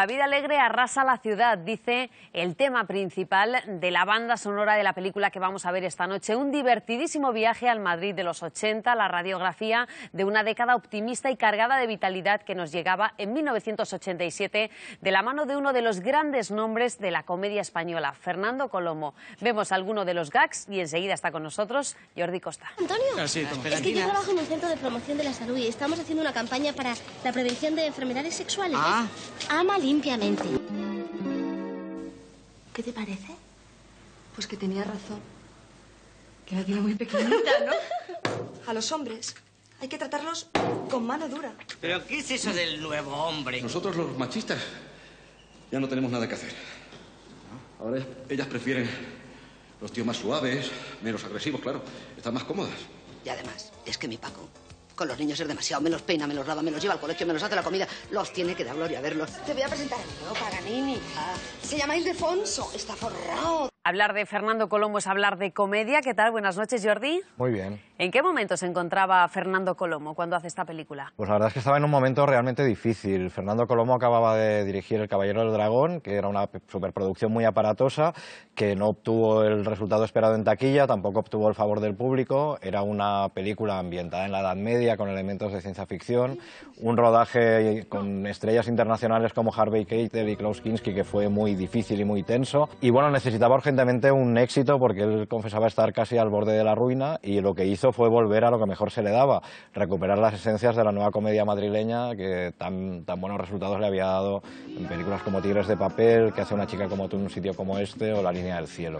La vida alegre arrasa la ciudad, dice el tema principal de la banda sonora de la película que vamos a ver esta noche. Un divertidísimo viaje al Madrid de los 80, la radiografía de una década optimista y cargada de vitalidad que nos llegaba en 1987 de la mano de uno de los grandes nombres de la comedia española, Fernando Colomo. Vemos alguno de los gags y enseguida está con nosotros Jordi Costa. Antonio, Ah, sí, es que yo trabajo en un centro de promoción de la salud y estamos haciendo una campaña para la prevención de enfermedades sexuales. Ah. Ama limpiamente. ¿Qué te parece? Pues que tenía razón. Que la tiene muy pequeñita, ¿no? A los hombres hay que tratarlos con mano dura. ¿Pero qué es eso del nuevo hombre? Nosotros los machistas ya no tenemos nada que hacer. Ahora ellas prefieren los tíos más suaves, menos agresivos, claro. Están más cómodas. Y además, es que mi Paco, con los niños es demasiado. Me los peina, me los lava, me los lleva al colegio, me los hace la comida. Los tiene que dar gloria verlos. Te voy a presentar a mi nuevo Paganini. Se llama Ildefonso. Está forrado. Hablar de Fernando Colomo es hablar de comedia. ¿Qué tal? Buenas noches, Jordi. Muy bien. ¿En qué momento se encontraba Fernando Colomo cuando hace esta película? Pues la verdad es que estaba en un momento realmente difícil. Fernando Colomo acababa de dirigir El Caballero del Dragón, que era una pe- superproducción muy aparatosa, que no obtuvo el resultado esperado en taquilla, tampoco obtuvo el favor del público. Era una película ambientada en la Edad Media, con elementos de ciencia ficción. Un rodaje con estrellas internacionales como Harvey Keitel y Klaus Kinski, que fue muy difícil y muy tenso. Y bueno, necesitaba un éxito porque él confesaba estar casi al borde de la ruina y lo que hizo fue volver a lo que mejor se le daba, recuperar las esencias de la nueva comedia madrileña que tan, tan buenos resultados le había dado en películas como Tigres de Papel, que hace una chica como tú en un sitio como este o La línea del cielo.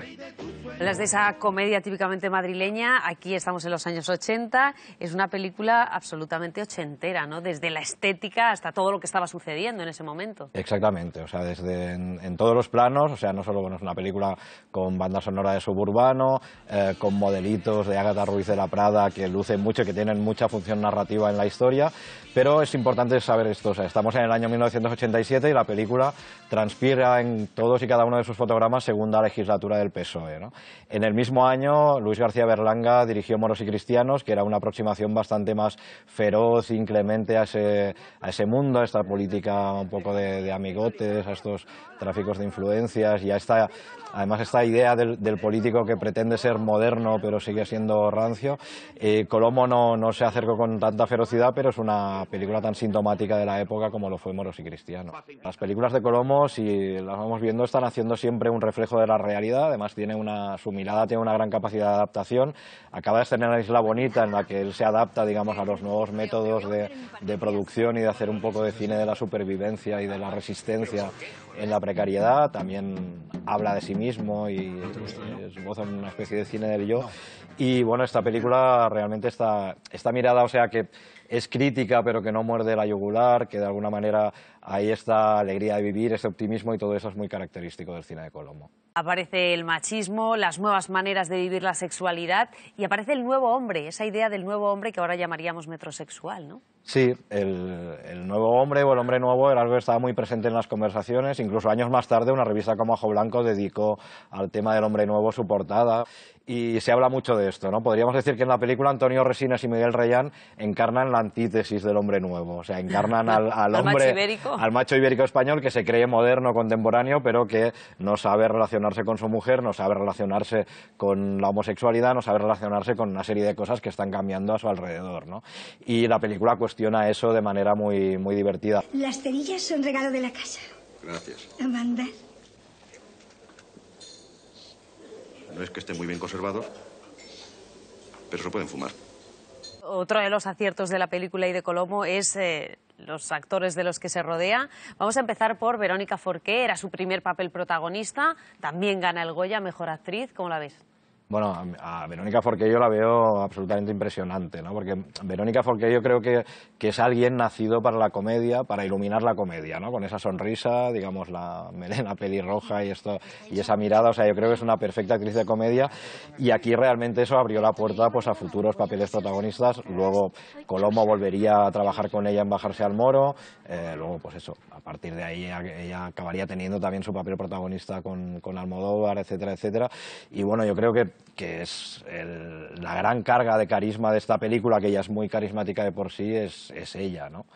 Hablas de esa comedia típicamente madrileña. Aquí estamos en los años 80. Es una película absolutamente ochentera, ¿no? Desde la estética hasta todo lo que estaba sucediendo en ese momento. Exactamente, o sea, desde en, todos los planos, o sea, no solo bueno, es una película con banda sonora de suburbano, eh, con modelitos de Ágata Ruiz de la Prada que lucen mucho, y que tienen mucha función narrativa en la historia, pero es importante saber esto, o sea, estamos en el año 1987 y la película transpira en todos y cada uno de sus fotogramas segunda legislatura del PSOE. ¿no? En el mismo año, Luis García Berlanga dirigió Moros y Cristianos, que era una aproximación bastante más feroz, inclemente a ese, a ese mundo, a esta política un poco de, de amigotes, a estos tráficos de influencias y a esta, además esta idea del, del político que pretende ser moderno pero sigue siendo rancio. Eh, Colomo no, no se acercó con tanta ferocidad, pero es una película tan sintomática de la época como lo fue Moros y Cristianos. Las películas de Colomo, si las vamos viendo, están haciendo siempre un reflejo de la realidad, además tiene una, su mirada tiene una gran capacidad de adaptación. Acaba de estrenar la Isla Bonita, en la que él se adapta, digamos, a los nuevos métodos de, de producción y de hacer un poco de cine de la supervivencia y de la resistencia en la precariedad. También habla de sí mismo y esboza una especie de cine del yo. Y bueno, esta película realmente está, esta mirada, o sea que es crítica pero que no muerde la yugular, que de alguna manera hay esta alegría de vivir, ese optimismo y todo eso es muy característico del cine de Colomo. Aparece el machismo, las nuevas maneras de vivir la sexualidad y aparece el nuevo hombre, esa idea del nuevo hombre que ahora llamaríamos metrosexual, ¿no? Sí, el, el nuevo hombre o el hombre nuevo era algo que estaba muy presente en las conversaciones. Incluso años más tarde, una revista como Ajo Blanco dedicó al tema del hombre nuevo su portada. Y se habla mucho de esto, ¿no? Podríamos decir que en la película Antonio Resines y Miguel Reyán encarnan la antítesis del hombre nuevo. O sea, encarnan al, al Al macho hombre, ibérico. al macho ibérico español que se cree moderno, contemporáneo, pero que no sabe relacionarse con su mujer, no sabe relacionarse con la homosexualidad, no sabe relacionarse con una serie de cosas que están cambiando a su alrededor, ¿no? Y la película cuestiona eso de manera muy, muy divertida. Las cerillas son regalo de la casa. Gracias. Amanda. No es que estén muy bien conservados, pero se pueden fumar. Otro de los aciertos de la película y de Colomo es eh, los actores de los que se rodea. Vamos a empezar por Verónica Forqué, era su primer papel protagonista, también gana el Goya, mejor actriz, ¿cómo la ves? Bueno, a, Verónica Forqué yo la veo absolutamente impresionante, ¿no? Porque Verónica Forqué yo creo que, que es alguien nacido para la comedia, para iluminar la comedia, ¿no? Con esa sonrisa, digamos, la melena pelirroja y esto y esa mirada, o sea, yo creo que es una perfecta actriz de comedia y aquí realmente eso abrió la puerta pues a futuros papeles protagonistas. Luego Colomo volvería a trabajar con ella en Bajarse al Moro, eh, luego pues eso, a partir de ahí ella, ella acabaría teniendo también su papel protagonista con, con Almodóvar, etcétera, etcétera. Y bueno, yo creo que que es el- la gran carga de carisma de esta película, que ya es muy carismática de por sí, es, es ella, ¿no?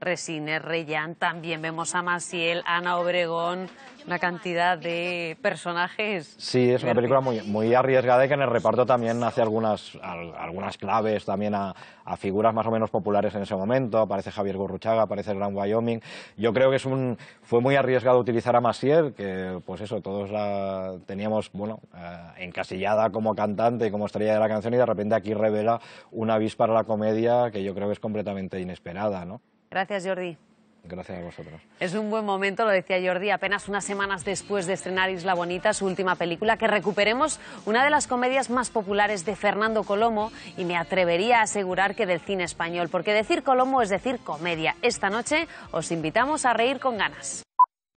Resines, Reyán, también vemos a Maciel, Ana Obregón, una cantidad de personajes. Sí, es una película muy, arriesgada y que en el reparto también hace algunas, claves también a, figuras más o menos populares en ese momento. Aparece Javier Gurruchaga, aparece Gran Wyoming. Yo creo que es un, fue muy arriesgado utilizar a Maciel, que pues eso, todos la teníamos bueno, eh, encasillada como cantante y como estrella de la canción y de repente aquí revela una vis para la comedia que yo creo que es completamente inesperada, ¿no? Gracias, Jordi. Gracias a vosotros. Es un buen momento, lo decía Jordi, apenas unas semanas después de estrenar Isla Bonita, su última película, que recuperemos una de las comedias más populares de Fernando Colomo y me atrevería a asegurar que del cine español, porque decir Colomo es decir comedia. Esta noche os invitamos a reír con ganas.